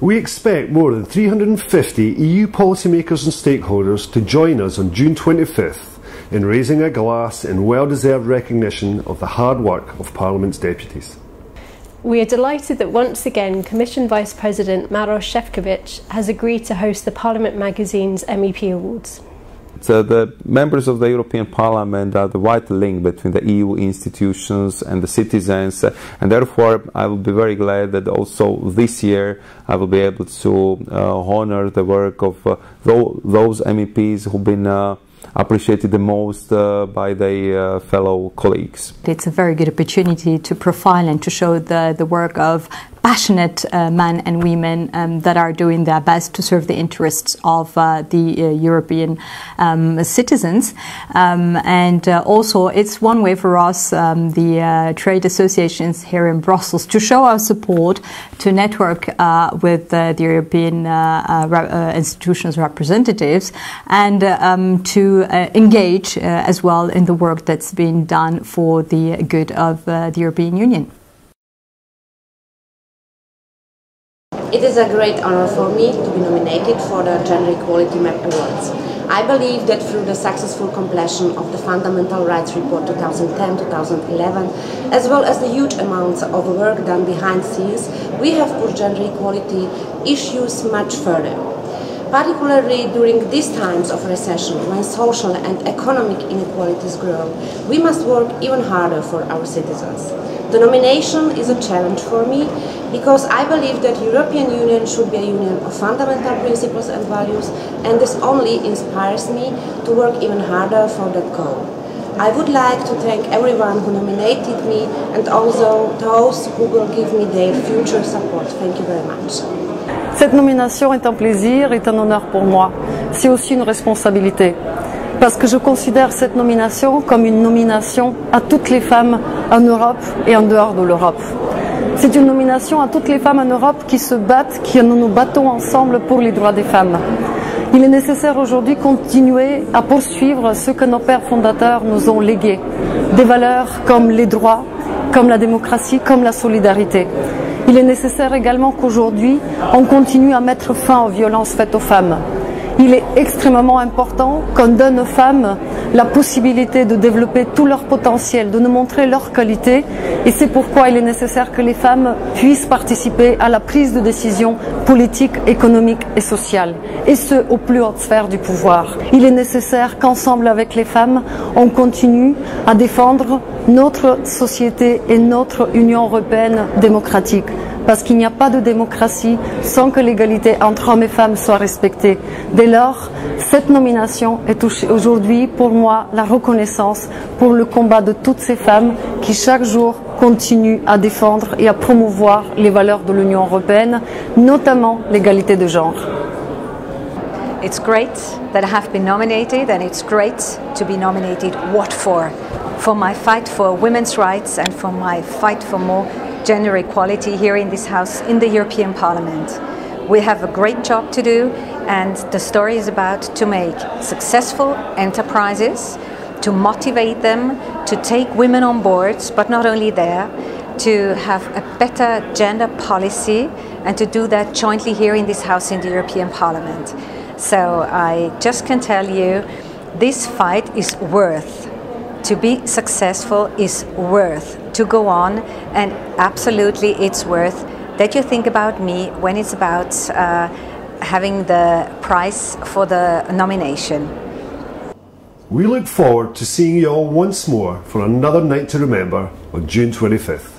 We expect more than 350 EU policymakers and stakeholders to join us on June 25th in raising a glass in well deserved recognition of the hard work of Parliament's deputies. We are delighted that once again Commission Vice President Maroš Šefčovič has agreed to host the Parliament magazine's MEP Awards. So the members of the European Parliament are the vital link between the EU institutions and the citizens, and therefore I will be very glad that also this year I will be able to uh, honor the work of uh, those MEPs who've been uh, appreciated the most uh, by their uh, fellow colleagues. It's a very good opportunity to profile and to show the, the work of passionate uh, men and women um, that are doing their best to serve the interests of uh, the uh, European um, citizens. Um, and uh, also, it's one way for us, um, the uh, trade associations here in Brussels, to show our support, to network uh, with the European institutions' representatives, and um, to engage as well in the work that's being done for the good of the European Union. It is a great honor for me to be nominated for the Gender Equality MEP Awards. I believe that through the successful completion of the Fundamental Rights Report 2010-2011, as well as the huge amounts of work done behind scenes, we have pushed gender equality issues much further. Particularly during these times of recession, when social and economic inequalities grow, we must work even harder for our citizens. The nomination is a challenge for me because I believe that European Union should be a union of fundamental principles and values and this only inspires me to work even harder for that goal. I would like to thank everyone who nominated me and also those who will give me their future support. Thank you very much. Cette nomination est un plaisir, est un honneur pour moi. C'est aussi une responsabilité parce que je considère cette nomination comme une nomination à toutes les femmes en Europe et en dehors de l'Europe. C'est une nomination à toutes les femmes en Europe qui se battent, qui nous nous battons ensemble pour les droits des femmes. Il est nécessaire aujourd'hui continuer à poursuivre ce que nos pères fondateurs nous ont légué, des valeurs comme les droits, comme la démocratie, comme la solidarité. Il est nécessaire également qu'aujourd'hui, on continue à mettre fin aux violences faites aux femmes il est extrêmement important qu'on donne aux femmes la possibilité de développer tout leur potentiel, de nous montrer leur qualité. Et c'est pourquoi il est nécessaire que les femmes puissent participer à la prise de décision politique, économique et sociale. Et ce, aux plus hautes sphères du pouvoir. Il est nécessaire qu'ensemble avec les femmes, on continue à défendre notre société et notre Union européenne démocratique parce qu'il n'y a pas de démocratie sans que l'égalité entre hommes et femmes soit respectée. Dès lors, cette nomination est aujourd'hui pour moi la reconnaissance pour le combat de toutes ces femmes qui chaque jour continuent à défendre et à promouvoir les valeurs de l'Union européenne, notamment l'égalité de genre. It's great that I have been nominated and it's great to be nominated what for? For my fight for women's rights and for my fight for more gender equality here in this House in the European Parliament. We have a great job to do and the story is about to make successful enterprises, to motivate them, to take women on board, but not only there, to have a better gender policy and to do that jointly here in this House in the European Parliament. So I just can tell you this fight is worth to be successful is worth to go on and absolutely it's worth that you think about me when it's about uh, having the prize for the nomination. We look forward to seeing you all once more for another night to remember on June 25th.